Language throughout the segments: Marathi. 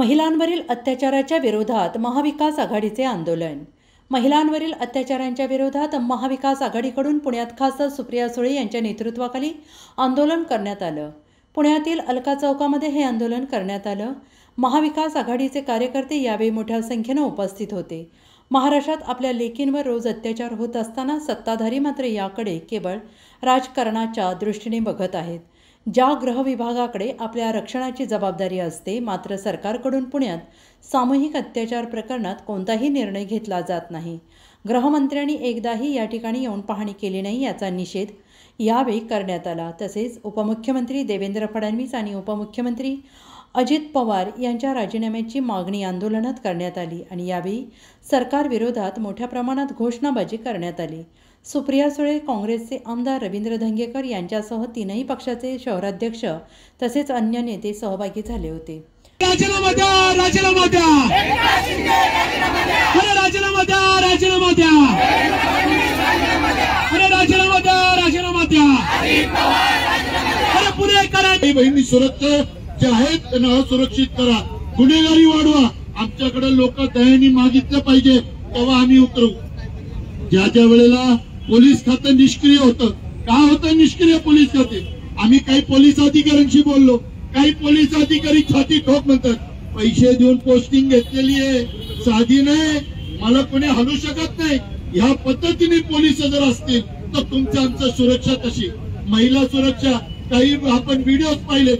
महिलांवरील अत्याचाराच्या विरोधात महाविकास आघाडीचे आंदोलन. महिलांवरील अत्याचारांच्या विरोधात महाविकास आघाडीकडून पुण्यात खासदार सुप्रिया सुळे यांच्या नेतृत्वाखाली आंदोलन करण्यात आलं. पुण्यातील अलका चौकामध्ये हे आंदोलन करण्यात आलं. महाविकास आघाडीचे कार्यकर्ते यावेळी मोठ्या संख्येनं उपस्थित होते. महाराष्ट्रात आपल्या लेकींवर रोज अत्याचार होत असताना सत्ताधारी मात्र याकडे केवळ राजकारणाच्या दृष्टीने बघत आहेत. ज्या गृह विभागाकडे आपल्या रक्षणाची जबाबदारी असते मात्र सरकारकडून पुण्यात सामूहिक अत्याचार प्रकरणात कोणताही निर्णय घेतला जात नाही. गृहमंत्र्यांनी एकदाही या ठिकाणी येऊन पाहणी केली नाही याचा निषेध यावेळी करण्यात आला. तसेच उपमुख्यमंत्री देवेंद्र फडणवीस आणि उपमुख्यमंत्री अजित पवार यांच्या राजीनाम्याची मागणी आंदोलनात करण्यात आली आणि यावेळी सरकारविरोधात मोठ्या प्रमाणात घोषणाबाजी करण्यात आली. सुप्रिया सुळे काँग्रेसचे आमदार रवींद्र धंगेकर यांच्यासह तीनही पक्षाचे शहराध्यक्ष तसेच अन्य नेते सहभागी झाले होते. राजीनामा द्या राजीनामा द्या. अरे राजीनामा द्या राजीनामा द्या. अरे राजीनामा द्या राजीनामा द्या. अरे पुणे करा बहिणी सुरक्षा जे आहेत त्यांना असुरक्षित करा. गुन्हेगारी वाढवा. आमच्याकडे लोक दयानी मागितलं पाहिजे तेव्हा आम्ही उतरू. ज्या ज्या वेळेला पोलीस खातं निष्क्रिय होतं. का होतं? निष्क्रिय पोलीस खाते आम्ही काही पोलीस अधिकाऱ्यांशी बोललो. काही पोलीस अधिकारी छाती ठोक म्हणतात पैसे देऊन पोस्टिंग घेतलेली आहे. साधी नाही. मला कोणी हलू शकत नाही. ह्या पद्धतीने पोलीस जर असतील तर तुमच्या आमचं सुरक्षा कशी महिला सुरक्षा काही आपण व्हिडिओ पाहिले.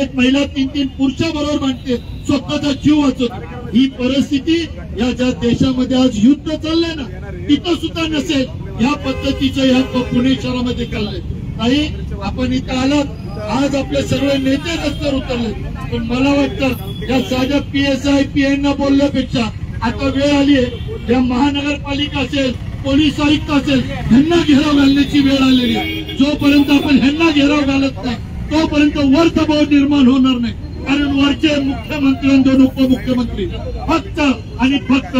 एक महिला तीन तीन पुरुषा बरोबर मांडते. स्वतःचा जीव वाचत ही परिस्थिती या ज्या देशामध्ये आज युद्ध चाललंय ना तिथं सुद्धा नसेल. या पद्धतीचं ह्या पुणे शहरामध्ये चाललंय काही आपण इथं आलात. आज आपले सर्व नेते रस्त्यावर उतरले. पण मला वाटतं या साध्या पी एस आय पी बोलण्यापेक्षा आता वेळ आली आहे. या महानगरपालिका असेल पोलीस आयुक्त असेल ह्यांना घेराव घालण्याची वेळ आलेली आहे. जोपर्यंत आपण ह्यांना घेराव घालत नाही तोपर्यंत वर दबाव निर्माण होणार नाही. कारण वरचे मुख्यमंत्री आणि दोन उपमुख्यमंत्री फक्त आणि फक्त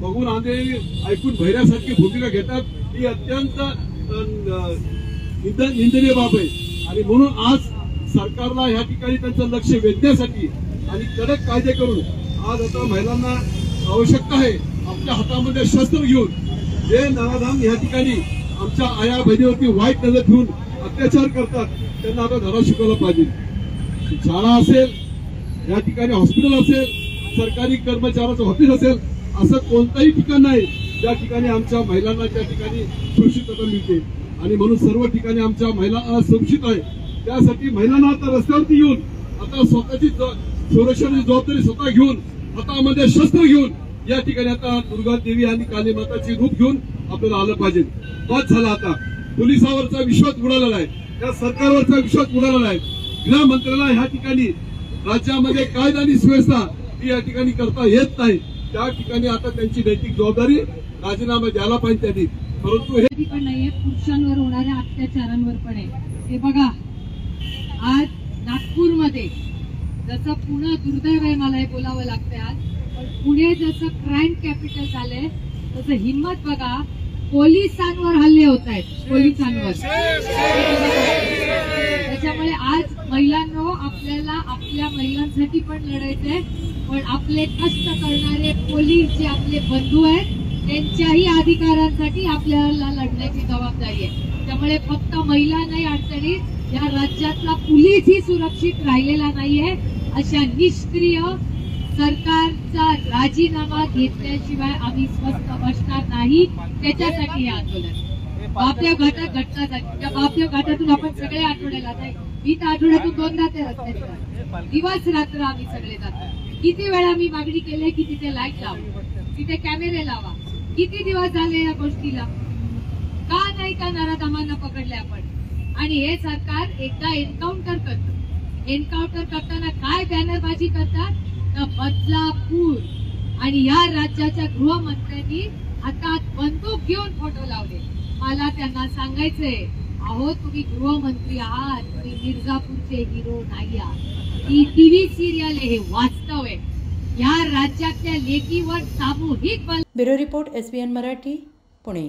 बघून आंधे ऐकून भैऱ्यासारखी भूमिका घेतात. ही अत्यंत निंदनीय बाब आहे. आणि म्हणून आज सरकारला या ठिकाणी त्यांचं लक्ष वेधण्यासाठी आणि कडक कायदे करून आज आता महिलांना आवश्यकता आहे आपल्या हातामध्ये शस्त्र घेऊन जे नराधाम या ठिकाणी आमच्या आया बहिणीवरती वाईट नजर ठेवून अत्याचार करतात त्यांना आता धडा शिकवला पाहिजे. शाळा असेल या ठिकाणी हॉस्पिटल असेल सरकारी कर्मचाऱ्याचं ऑफिस असेल असं कोणतंही ठिकाण नाही ज्या ठिकाणी आमच्या महिलांना त्या ठिकाणी सुरक्षितता मिळते. आणि म्हणून सर्व ठिकाणी आमच्या महिला असुरक्षित आहे त्यासाठी महिलांना आता रस्त्यावरती येऊन आता स्वतःची ज- जबाबदारी स्वतः घेऊन हातामध्ये शस्त्र घेऊन या ठिकाणी आता दुर्गा देवी आणि काली माताची रूप घेऊन आपल्याला आलं पाहिजे. बाद झाला आता. पोलिसावरचा विश्वास उडालेला आहे. त्या सरकारवरचा विश्वास उडालेला आहे. गृहमंत्र्याला ह्या ठिकाणी राज्यामध्ये कायदा आणि सुव्यवस्था ही या ठिकाणी करता येत नाही. त्या ठिकाणी आता त्यांची नैतिक जबाबदारी राजीनामा द्यायला पाहिजे त्यांनी. परंतु हे पण नाहीये पुरुषांवर होणाऱ्या अत्याचारांवर पण आहे. हे बघा आज नागपूरमध्ये जसं पुणे दुर्दैव आहे मला हे बोलावं लागतंय आज पण पुणे जसं क्राईम कॅपिटल झालंय तसं हिंमत बघा पोलिसांवर हल्ले होत आहेत पोलिसांवर. आपल्याला आपल्या महिलांसाठी पण लढायचंय पण आपले कष्ट करणारे पोलीस जे आपले बंधू आहेत त्यांच्याही अधिकारांसाठी आपल्याला लढण्याची जबाबदारी आहे. त्यामुळे फक्त महिला नाही अडचणीत या राज्यातला पोलीसही सुरक्षित राहिलेला नाहीये. अशा निष्क्रिय सरकारचा राजीनामा घेतल्याशिवाय आम्ही स्वस्थ बसणार नाही. त्याच्यासाठी हे आंदोलन. बापल्या घाटात घटना झाली. त्या बापदेव घाटातून आपण सगळे आठवड्याला मी तर आठवड्यातून दोनदा ते रस्त्यात दिवस रात्र आम्ही सगळे जातो. किती वेळा मी मागणी केली की तिथे लाइट लावा. तिथे कॅमेरे लावा. किती दिवस झाले या गोष्टीला? का नाही का नराधमांना पकडले आपण? आणि हे सरकार एकदा एन्काउंटर करत. एन्काउंटर करताना काय बॅनरबाजी करतात? तर बदलापूर. आणि या राज्याच्या गृहमंत्र्यांनी हातात बंदूक घेऊन फोटो लावले. मला त्यांना सांगायचंय अहो तुम्ही गृहमंत्री आहात तुम्ही मिर्झापूरचे हिरो नाही आहात. ही टीव्ही सिरियल हे वास्तव आहे. या राज्यातल्या लेकीवर सामूहिक bureau report S Marathi Pune.